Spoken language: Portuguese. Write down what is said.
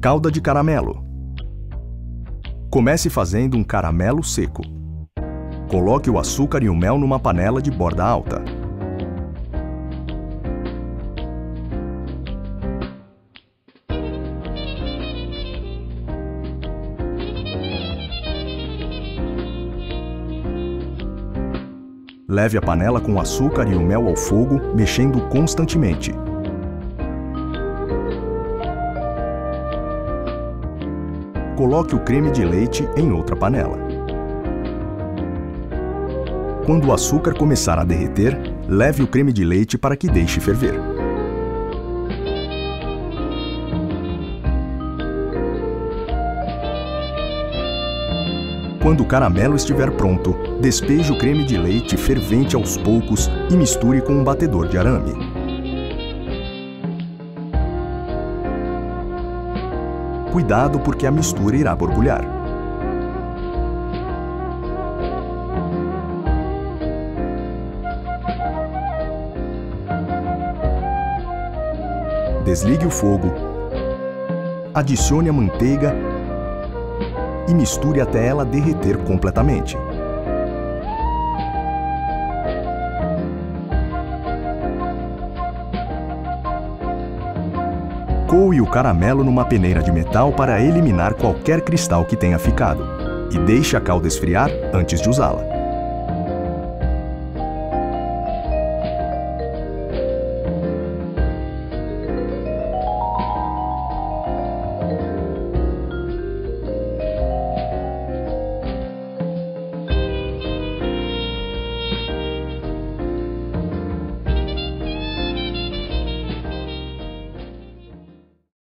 Calda de caramelo. Comece fazendo um caramelo seco. Coloque o açúcar e o mel numa panela de borda alta. Leve a panela com o açúcar e o mel ao fogo, mexendo constantemente. Coloque o creme de leite em outra panela. Quando o açúcar começar a derreter, leve o creme de leite para que deixe ferver. Quando o caramelo estiver pronto, despeje o creme de leite fervente aos poucos e misture com um batedor de arame. Cuidado porque a mistura irá borbulhar. Desligue o fogo. Adicione a manteiga e misture até ela derreter completamente. Coe o caramelo numa peneira de metal para eliminar qualquer cristal que tenha ficado e deixe a calda esfriar antes de usá-la.